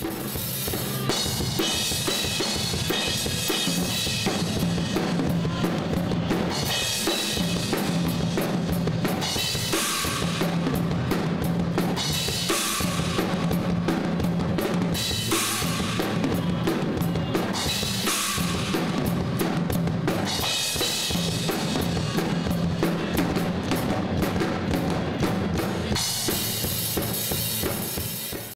you